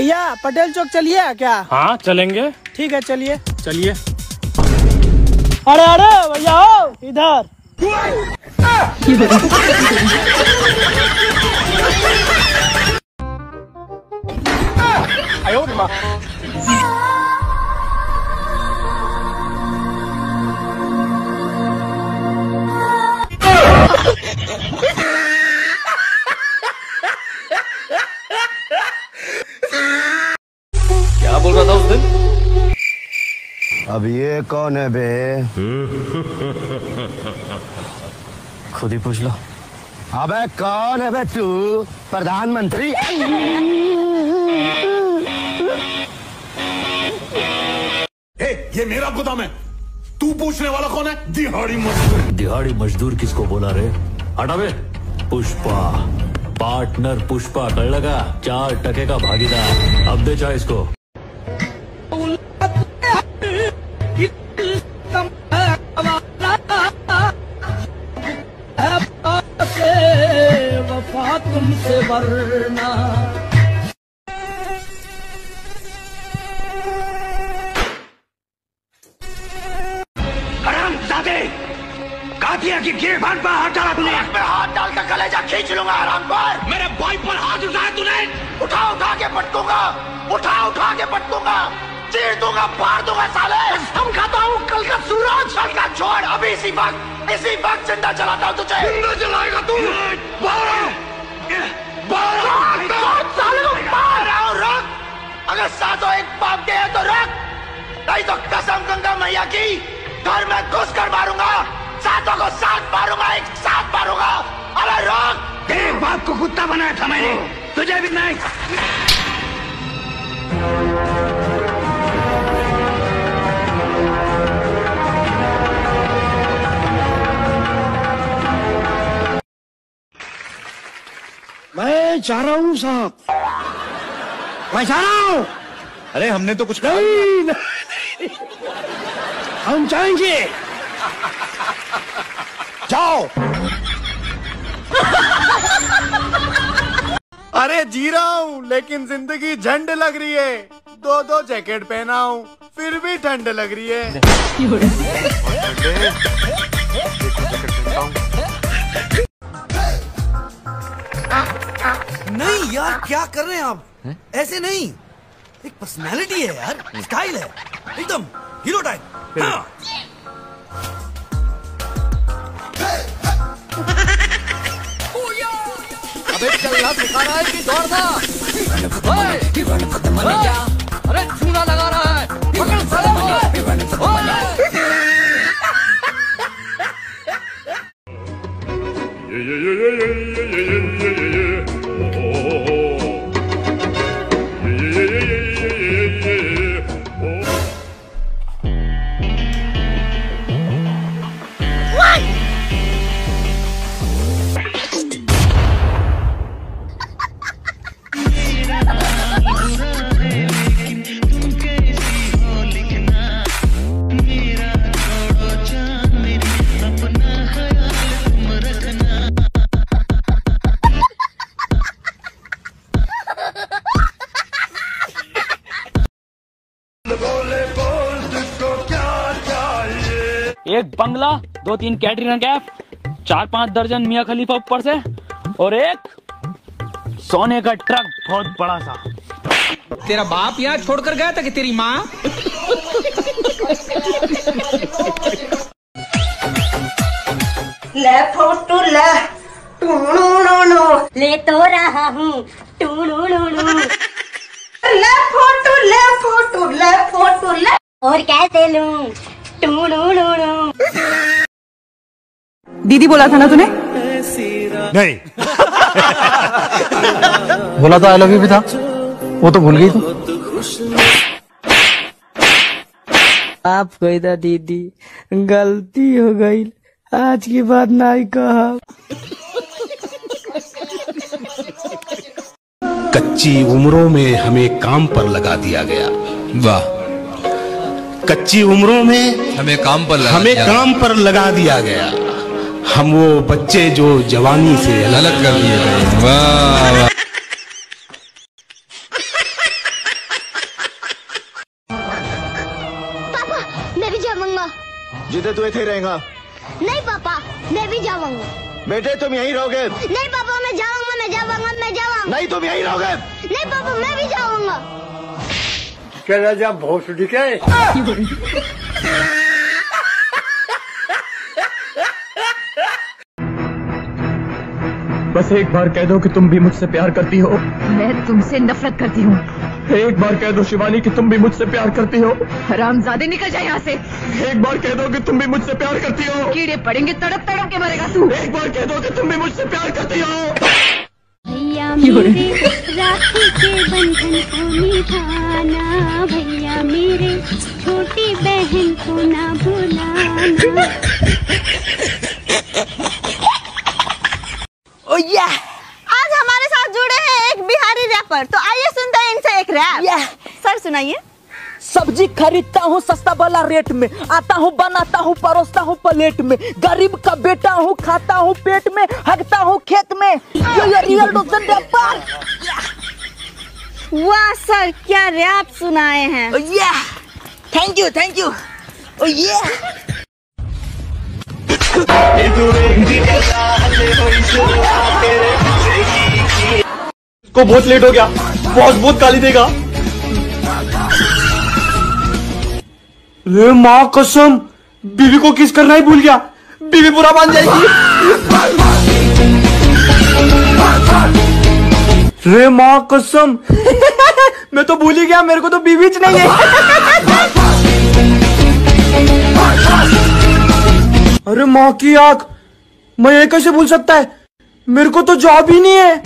भैया पटेल चौक चलिए क्या? हाँ चलेंगे। ठीक है चलिए। चलिए। अरे अरे भैया हो इधर। क्या बोल रहा था उस दिन। अब ये कौन है बे? खुद ही पूछ लो। अबे कौन है बे तू? प्रधानमंत्री? ये मेरा गोदाम है। तू पूछने वाला कौन है? दिहाड़ी मजदूर। दिहाड़ी मजदूर किसको बोला रे? हटावे पुष्पा। पार्टनर पुष्पा कर लगा चार टके का भागीदार। अब दे चाहे इसको। तुमसे वरना। हरामजादे कातिया की गिरबान पर हाथ डाला तूने। मैं हाथ डालकर कलेजा खींच लूँगा आराम पर मेरे भाई पर हाथ उठाया तूने। उठा उठा के पटकूँगा। उठा उठा के पटकूँगा। चीर दूँगा फाड़ दूँगा साले। हम खाता हूँ कल का सूरज। कल का छोड़ अभी इसी वक्त इसी वक्त ज़िंदा चलाता हूँ तुझे। ज़िंदा चलाएगा तू। अगर सातों एक पाप के है तो रख। नहीं तो कसम गंगा मैया की, घर में घुस कर मारूँगा। सातों को साथ मारूँगा, एक साथ मारूँगा। अरे रोक। तेरे बाप को कुत्ता बनाया था मैंने। तुझे भी नहीं मैं जा रहा हूँ, साहब। मैं जा रहा हूँ। अरे हमने तो कुछ नहीं, नहीं, नहीं। हम जाएँगे। जाओ। अरे जी रहा हूँ लेकिन ज़िंदगी झंड लग रही है। दो दो जैकेट पहना हूँ फिर भी ठंड लग रही है। नहीं यार क्या कर रहे हैं आप? ऐसे नहीं। एक पर्सनालिटी है यार स्टाइल है एकदम हीरो टाइप हाँ। अबे चलना सिखा रहा है कि दौड़ना! अरे चूना लगा रहा है। एक बंगला दो तीन कैटरीना कैफ चार पाँच दर्जन मियाँ खलीफा ऊपर से और एक सोने का ट्रक बहुत बड़ा सा। तेरा बाप यहाँ छोड़कर गया था कि तेरी माँ? ले फ़ोटो ले। ले तो रहा हूँ। ले फ़ोटो ले फ़ोटो ले फ़ोटो ले। और कैसे लूँ दीदी बोला था ना तूने? नहीं। बोला तो आई लव यू भी था। वो तो भूल गई तू। आप गई था दीदी? गलती हो गई। आज की बात नहीं कहा कच्ची उम्रों में हमें काम पर लगा दिया गया। वाह। कच्ची उम्रों में हमें काम पर हमें काम पर लगा दिया गया। हम वो बच्चे जो जवानी से अलग कर दिए गए। वाह मैं भी जाऊँगा। जिधर तू इथे रहेगा। नहीं पापा मैं भी जाऊँगा। बेटे तुम यहीं रहोगे। नहीं पापा मैं जाऊँगा मैं जाऊँगा मैं जाऊँगा। नहीं तुम यहीं रहोगे। नहीं पापा मैं भी जाऊँगा। चला जा भोसड़ी के बस एक बार कह दो कि तुम भी मुझसे प्यार करती हो। मैं तुमसे नफरत करती हूँ। एक बार कह दो शिवानी कि तुम भी मुझसे प्यार करती हो। हरामजादे निकल जाए यहाँ से। एक बार कह दो कि तुम भी मुझसे प्यार करती हो। कीड़े पड़ेंगे तड़प तड़प के मरेगा तू। एक बार कह दो कि तुम भी मुझसे प्यार करती हो। मेरे राखी के बंधन को निभाना भैया मेरे छोटी बहन को ना भुलाना आज हमारे साथ जुड़े हैं एक बिहारी रैपर तो आइए सुनते हैं इनसे एक रैप सर सुनाइए। सब्ज़ी खरीदता हूँ सस्ता वाला रेट में। आता हूँ बनाता हूँ परोसता हूँ प्लेट में। गरीब का बेटा हूँ खाता हूँ पेट में हगता हूँ खेत में। Yo yo real dozen rapper वाह सर क्या रैप सुनाए हैं। थैंक यू थैंक यू ये को बहुत लेट हो गया। बहुत बहुत गाली देगा। रे माँ कसम, बीवी को किस करना ही भूल गया? बीवी बुरा मान जाएगी। रे माँ कसम, मैं तो भूल ही गया, मेरे को तो बीवी नहीं है। अरे माँ की आँख, मैं ये कैसे भूल सकता है? मेरे को तो जॉब ही नहीं है।